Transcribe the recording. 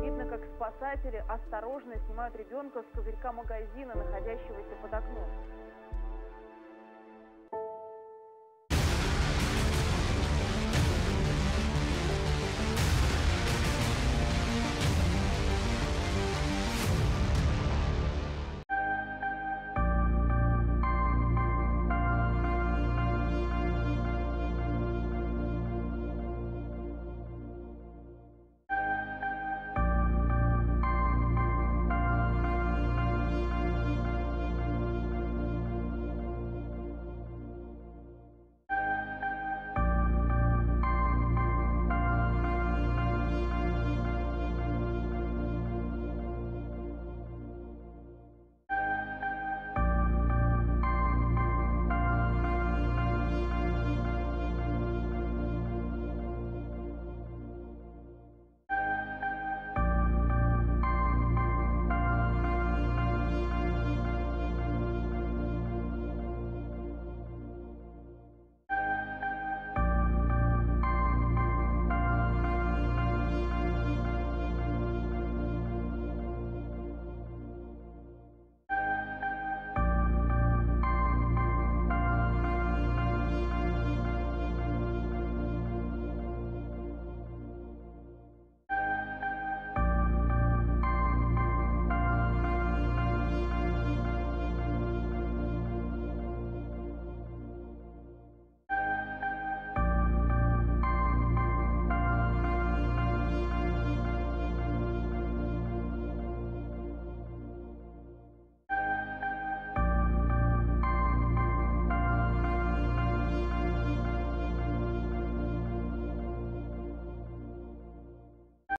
Видно, как спасатели осторожно снимают ребенка с козырька магазина, находящегося под окном.